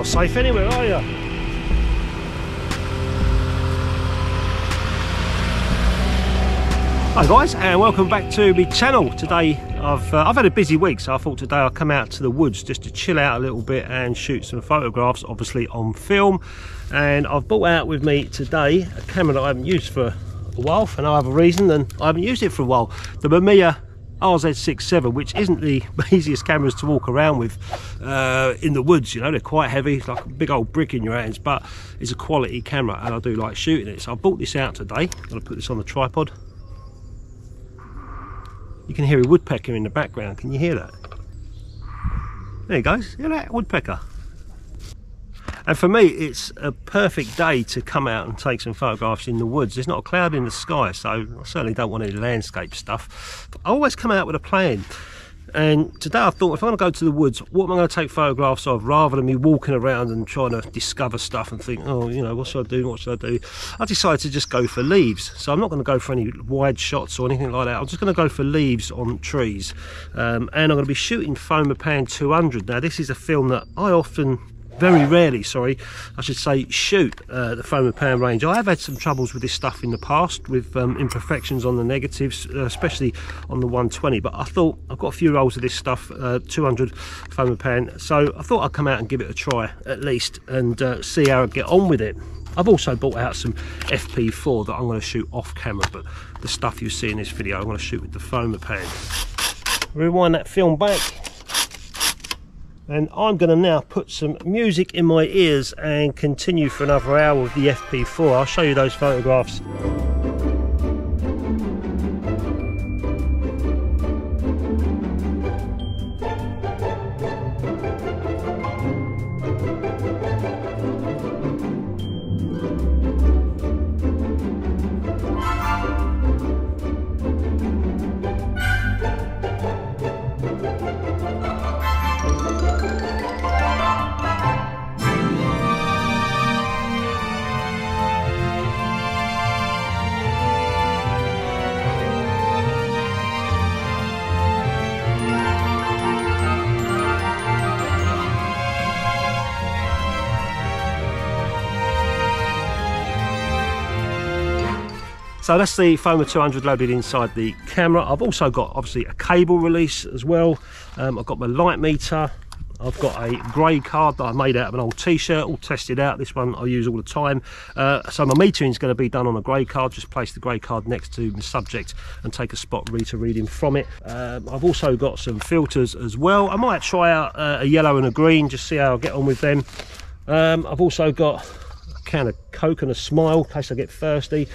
not safe anywhere, are you? Hi guys and welcome back to my channel. Today I've uh, I've had a busy week so I thought today I'll come out to the woods just to chill out a little bit and shoot some photographs obviously on film and I've brought out with me today a camera that I haven't used for a while for no other reason than I haven't used it for a while. The Mamiya RZ67 which isn't the easiest cameras to walk around with uh, in the woods you know they're quite heavy it's like a big old brick in your hands but it's a quality camera and I do like shooting it. So I bought this out today. I'm to put this on the tripod. You can hear a woodpecker in the background. Can you hear that? There he goes hear that? Woodpecker and for me it's a perfect day to come out and take some photographs in the woods. There's not a cloud in the sky so I certainly don't want any landscape stuff. But I always come out with a plan. And today I thought if I'm going to go to the woods what am I going to take photographs of rather than me walking around and trying to discover stuff and think oh you know what should I do what should I do? I decided to just go for leaves. So I'm not going to go for any wide shots or anything like that. I'm just going to go for leaves on trees. Um, and I'm going to be shooting Fomapan 200 now this is a film that I often very rarely, sorry, I should say, shoot uh, the Fomapan range. I have had some troubles with this stuff in the past with um, imperfections on the negatives, uh, especially on the 120. But I thought I've got a few rolls of this stuff, uh, 200 Fomapan, so I thought I'd come out and give it a try at least and uh, see how I get on with it. I've also bought out some FP4 that I'm going to shoot off camera, but the stuff you see in this video I'm going to shoot with the Fomapan. Rewind that film back and I'm going to now put some music in my ears and continue for another hour with the FP4. I'll show you those photographs. So that's the Foma 200 loaded inside the camera. I've also got obviously a cable release as well. Um, I've got my light meter. I've got a grey card that I made out of an old t-shirt, all tested out. This one I use all the time. Uh, so my metering is going to be done on a grey card. Just place the grey card next to the subject and take a spot meter reading from it. Um, I've also got some filters as well. I might try out uh, a yellow and a green, just see how I get on with them. Um, I've also got can of Coke and a smile in case I get thirsty.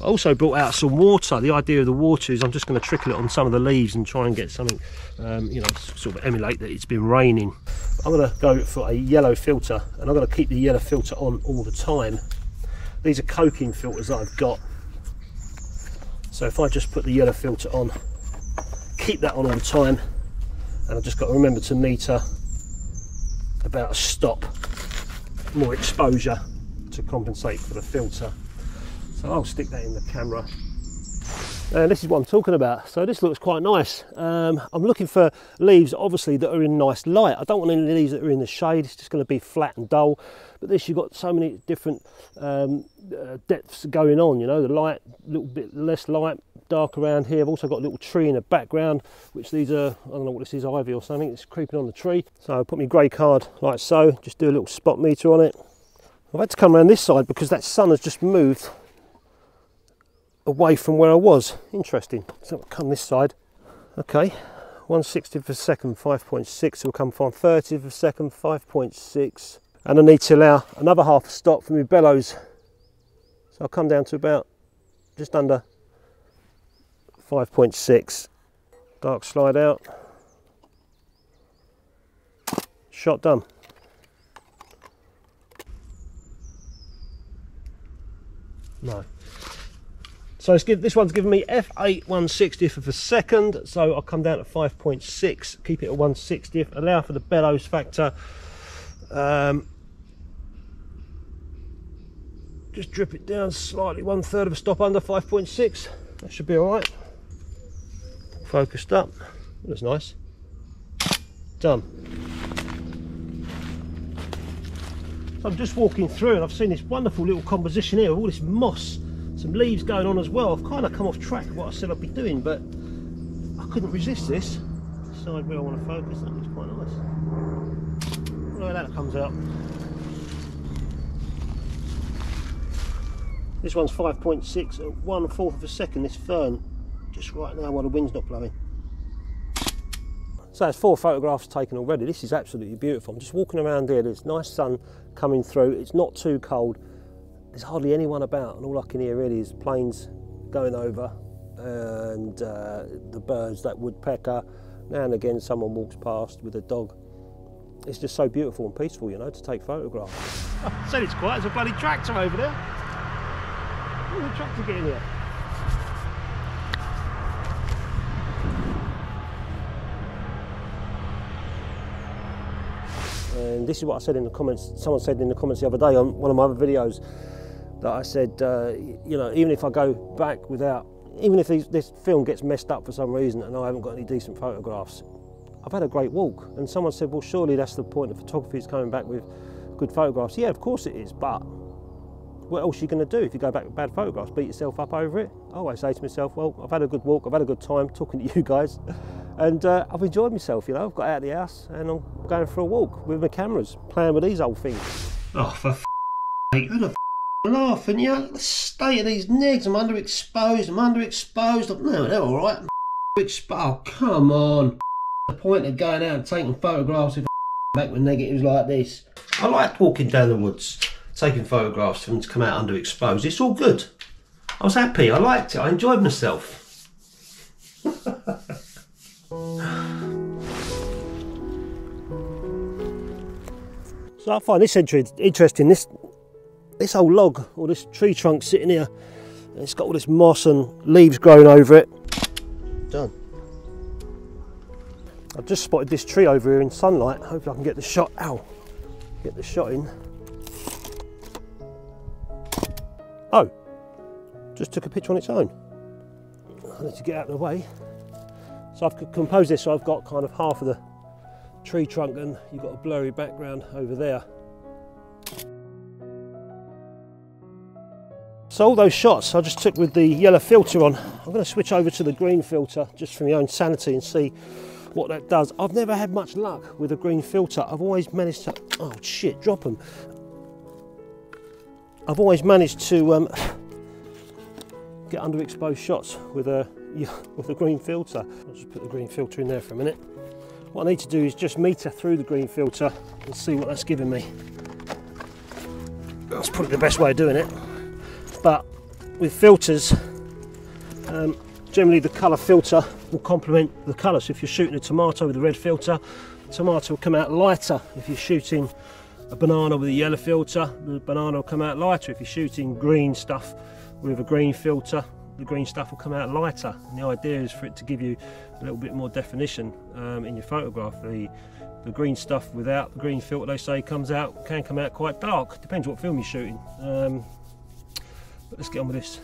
I also brought out some water. The idea of the water is I'm just going to trickle it on some of the leaves and try and get something, um, you know, sort of emulate that it's been raining. I'm going to go for a yellow filter and I'm going to keep the yellow filter on all the time. These are Cokin filters that I've got. So if I just put the yellow filter on, keep that on all the time, and I've just got to remember to meter about a stop more exposure to compensate for the filter. So I'll stick that in the camera. And this is what I'm talking about. So this looks quite nice. Um, I'm looking for leaves, obviously, that are in nice light. I don't want any leaves that are in the shade. It's just going to be flat and dull. But this, you've got so many different um, uh, depths going on. You know, the light, a little bit less light, dark around here. I've also got a little tree in the background, which these are, I don't know what this is, ivy or something. It's creeping on the tree. So I put my grey card like so. Just do a little spot meter on it. I've had to come around this side because that sun has just moved away from where I was. Interesting. So I'll come this side. Okay, 160th of a second, 5.6. We'll come from 30th of a second, 5.6. And I need to allow another half a stop for my bellows. So I'll come down to about just under 5.6. Dark slide out. Shot done. No. So give, this one's given me f8 160th of a second, so I'll come down to 5.6, keep it at 160th, allow for the bellows factor. Um, just drip it down slightly, one third of a stop under 5.6. That should be all right. Focused up. That's nice. Done. I'm just walking through and I've seen this wonderful little composition here with all this moss, some leaves going on as well. I've kind of come off track of what I said I'd be doing, but I couldn't resist this. Decide where I want to focus, that looks quite nice. Look how that comes out. This one's 5.6 at one fourth of a second, this fern, just right now while the wind's not blowing. So there's four photographs taken already. This is absolutely beautiful. I'm just walking around here. There's nice sun coming through. It's not too cold. There's hardly anyone about, and all I can hear really is planes going over and uh, the birds, that woodpecker. Now and again, someone walks past with a dog. It's just so beautiful and peaceful, you know, to take photographs. I said it's quiet. There's a bloody tractor over there. Where's the tractor getting here? And this is what I said in the comments. Someone said in the comments the other day on one of my other videos that I said, uh, you know, even if I go back without, even if these, this film gets messed up for some reason and I haven't got any decent photographs, I've had a great walk. And someone said, well, surely that's the point of photography is coming back with good photographs. Yeah, of course it is, but what else are you going to do if you go back with bad photographs? Beat yourself up over it? I always say to myself, well, I've had a good walk, I've had a good time talking to you guys, and uh, I've enjoyed myself, you know. I've got out of the house and I'm going for a walk with my cameras, playing with these old things. Oh, for f sake, who the f laughing, you? The state of these negs, I'm underexposed, I'm underexposed. No, they're all right. Oh, come on. The point of going out and taking photographs with back with negatives like this. I like walking down the woods taking photographs for them to come out underexposed. It's all good. I was happy. I liked it. I enjoyed myself. So I find this entry interesting. This this old log or this tree trunk sitting here. It's got all this moss and leaves growing over it. Done. I've just spotted this tree over here in sunlight. Hopefully I can get the shot. Ow! Get the shot in. Oh, just took a picture on its own. I need to get out of the way. So I've composed this so I've got kind of half of the tree trunk and you've got a blurry background over there. So all those shots I just took with the yellow filter on. I'm going to switch over to the green filter just for my own sanity and see what that does. I've never had much luck with a green filter. I've always managed to, oh shit, drop them. I've always managed to um, get underexposed shots with a with a green filter. I'll just put the green filter in there for a minute. What I need to do is just meter through the green filter and see what that's giving me. That's probably the best way of doing it. But with filters, um, generally the colour filter will complement the colour. So if you're shooting a tomato with a red filter, tomato will come out lighter. If you're shooting a banana with a yellow filter, the banana will come out lighter. If you're shooting green stuff with a green filter, the green stuff will come out lighter. And the idea is for it to give you a little bit more definition um, in your photograph. The, the green stuff without the green filter, they say, comes out, can come out quite dark. Depends what film you're shooting. Um, but let's get on with this.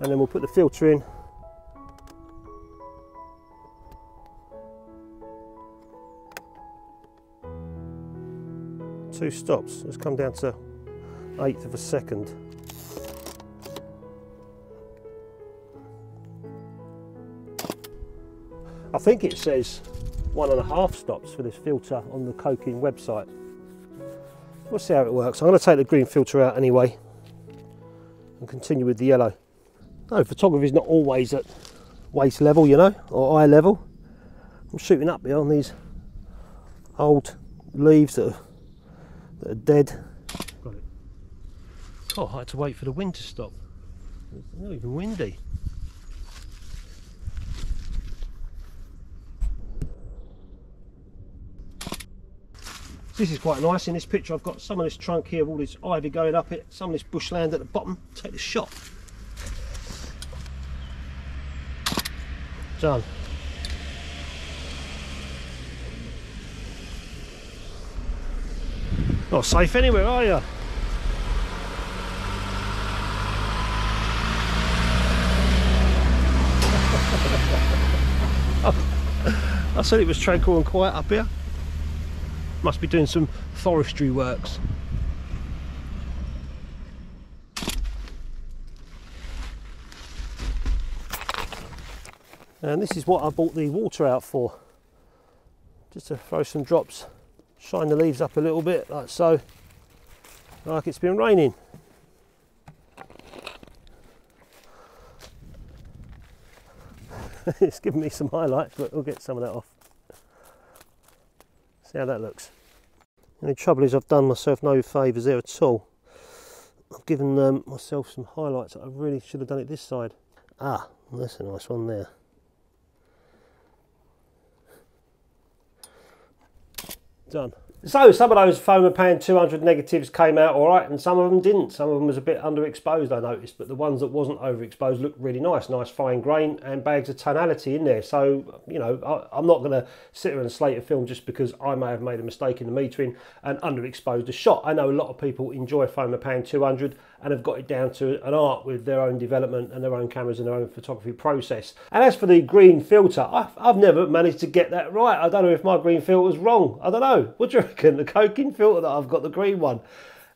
And then we'll put the filter in two stops. It's come down to eighth of a second. I think it says one and a half stops for this filter on the Cokin website. We'll see how it works. I'm going to take the green filter out anyway and continue with the yellow. No, photography is not always at waist level, you know, or eye level. I'm shooting up on these old leaves that are that are dead. Got it. Oh, I had to wait for the wind to stop. It's not even windy. This is quite nice. In this picture, I've got some of this trunk here, all this ivy going up it, some of this bushland at the bottom. Take the shot. Done. Not safe anywhere, are you? I said it was tranquil and quiet up here. Must be doing some forestry works. And this is what I bought the water out for. Just to throw some drops, shine the leaves up a little bit like so, like it's been raining. it's giving me some highlights, but we'll get some of that off. See how that looks. And the trouble is I've done myself no favours there at all. I've given um, myself some highlights. I really should have done it this side. Ah, that's a nice one there. Done. So some of those Fomapan 200 negatives came out all right and some of them didn't. Some of them was a bit underexposed I noticed but the ones that wasn't overexposed looked really nice. Nice fine grain and bags of tonality in there. So, you know, I, am not going to sit here and slate a film just because I may have made a mistake in the metering and underexposed a shot. I know a lot of people enjoy Fomapan 200 and have got it down to an art with their own development and their own cameras and their own photography process. And as for the green filter, I've, I've never managed to get that right. I don't know if my green filter filter's wrong. I don't know. What do you reckon? The Cokin filter that I've got, the green one.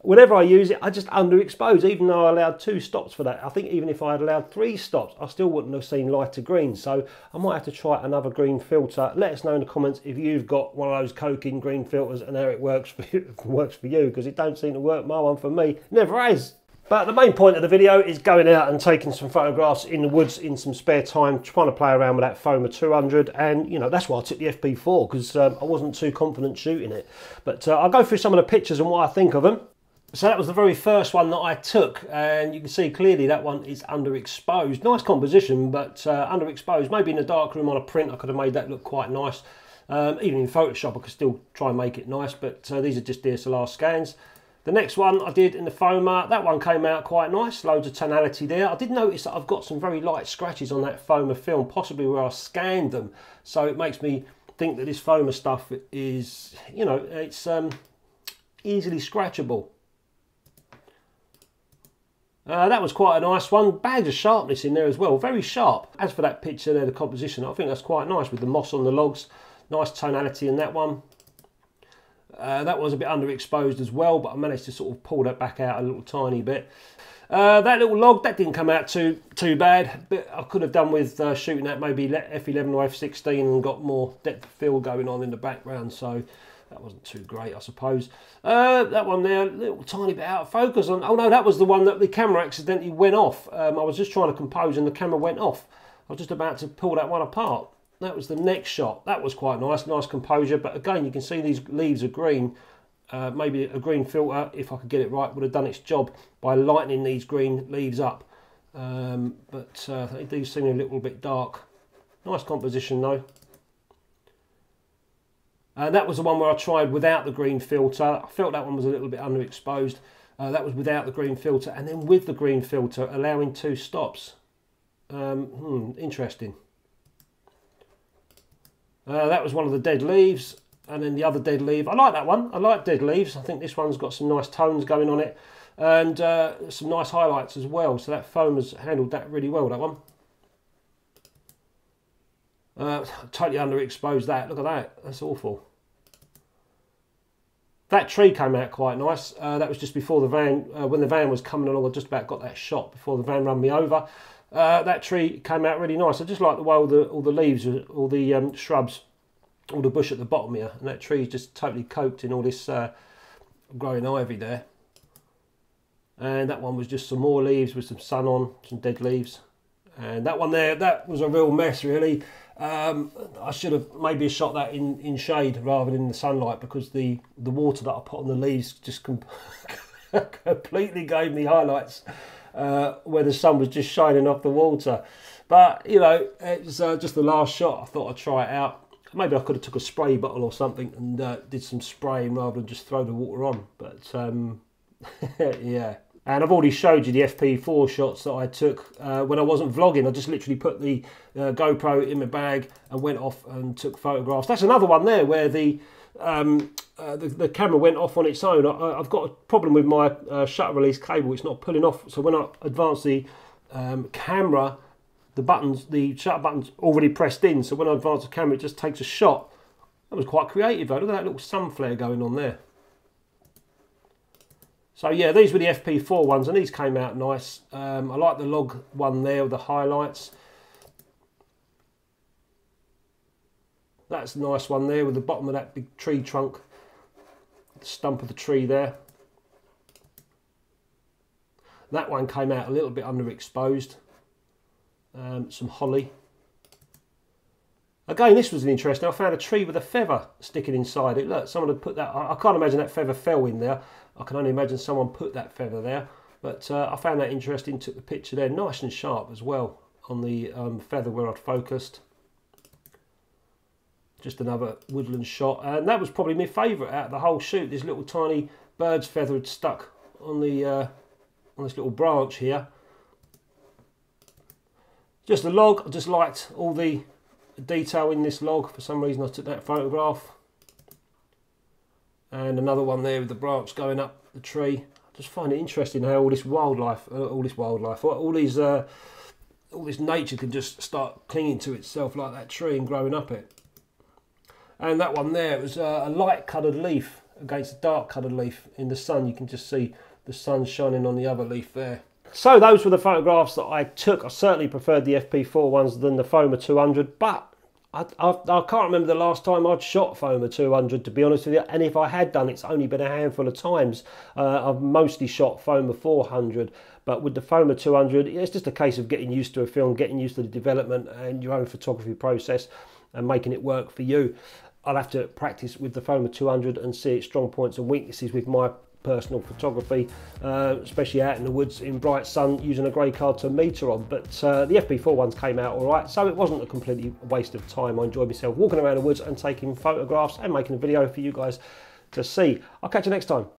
Whenever I use it, I just underexpose, even though I allowed two stops for that. I think even if I had allowed three stops, I still wouldn't have seen lighter green. So I might have to try another green filter. Let us know in the comments if you've got one of those Cokin green filters and how it works for you, works for you, because it don't seem to work. My one for me never has. But the main point of the video is going out and taking some photographs in the woods in some spare time, trying to play around with that Foma 200. And, you know, that's why I took the FP4 because um, I wasn't too confident shooting it. But uh, I'll go through some of the pictures and what I think of them. So that was the very first one that I took and you can see clearly that one is underexposed. Nice composition but uh, underexposed. Maybe in a darkroom on a print I could have made that look quite nice. Um, even in Photoshop I could still try and make it nice but uh, these are just DSLR scans. The next one I did in the Foma, that one came out quite nice, loads of tonality there. I did notice that I've got some very light scratches on that Foma film, possibly where I scanned them. So it makes me think that this Foma stuff is, you know, it's um, easily scratchable. Uh, that was quite a nice one. Bags of sharpness in there as well, very sharp. As for that picture there, the composition, I think that's quite nice with the moss on the logs. Nice tonality in that one. Uh, that was a bit underexposed as well, but I managed to sort of pull that back out a little tiny bit. Uh, that little log, that didn't come out too too bad, but I could have done with uh, shooting that maybe F11 or F16 and got more depth of field going on in the background, so that wasn't too great, I suppose. Uh, that one there, a little tiny bit out of focus. On, oh no, that was the one that the camera accidentally went off. Um, I was just trying to compose and the camera went off. I was just about to pull that one apart. That was the next shot. That was quite nice, nice composure. But again, you can see these leaves are green. Uh, maybe a green filter, if I could get it right, would have done its job by lightening these green leaves up. Um, but uh, they do seem a little bit dark. Nice composition though. Uh, that was the one where I tried without the green filter. I felt that one was a little bit underexposed. Uh, that was without the green filter. And then with the green filter, allowing two stops. Um, hmm, interesting. Uh, that was one of the dead leaves. And then the other dead leaf. I like that one. I like dead leaves. I think this one's got some nice tones going on it. And uh, some nice highlights as well. So that Foma has handled that really well, that one. Uh, totally underexposed that. Look at that. That's awful. That tree came out quite nice. Uh, that was just before the van, uh, when the van was coming along, I just about got that shot before the van ran me over. Uh, that tree came out really nice. I just like the way all the all the leaves, all the um, shrubs, all the bush at the bottom here, and that tree is just totally coked in all this uh, growing ivy there. And that one was just some more leaves with some sun on, some dead leaves. And that one there, that was a real mess really. Um, I should have maybe shot that in, in shade rather than in the sunlight because the, the water that I put on the leaves just com completely gave me highlights uh, where the sun was just shining off the water. But, you know, it's uh, just the last shot. I thought I'd try it out. Maybe I could have took a spray bottle or something and uh, did some spraying rather than just throw the water on. But, um, yeah. And I've already showed you the FP4 shots that I took uh, when I wasn't vlogging. I just literally put the uh, GoPro in my bag and went off and took photographs. That's another one there where the um, uh, the, the, camera went off on its own. I, have got a problem with my uh, shutter release cable. It's not pulling off. So when I advance the um, camera, the buttons, the shutter button's already pressed in. So when I advance the camera, it just takes a shot That was quite creative though. Look at that little sun flare going on there. So yeah, these were the FP4 ones and these came out nice. Um, I like the log one there with the highlights. That's a nice one there with the bottom of that big tree trunk. Stump of the tree there. That one came out a little bit underexposed. Um, some holly. Again, this was an interesting. I found a tree with a feather sticking inside it. Look, someone had put that. I, can't imagine that feather fell in there. I can only imagine someone put that feather there. But uh, I found that interesting. Took the picture there, nice and sharp as well on the um, feather where I'd focused. Just another woodland shot, and that was probably my favourite out of the whole shoot. This little tiny bird's feather had stuck on the uh, on this little branch here. Just a log. I just liked all the detail in this log. For some reason I took that photograph. And another one there with the branch going up the tree. I just find it interesting how all this wildlife, uh, all this wildlife, all these, uh, all this nature can just start clinging to itself like that tree and growing up it. And that one there was a light coloured leaf against a dark coloured leaf in the sun. You can just see the sun shining on the other leaf there. So those were the photographs that I took. I certainly preferred the FP4 ones than the Foma 200, but I, I, I, can't remember the last time I'd shot Foma 200 to be honest with you and if I had done it's only been a handful of times uh, I've mostly shot Foma 400 but with the Foma 200 it's just a case of getting used to a film getting used to the development and your own photography process and making it work for you I'll have to practice with the Foma 200 and see its strong points and weaknesses with my personal photography, uh, especially out in the woods in bright sun using a grey card to meter on. But uh, the FP4 ones came out all right, so it wasn't a completely waste of time. I enjoyed myself walking around the woods and taking photographs and making a video for you guys to see. I'll catch you next time.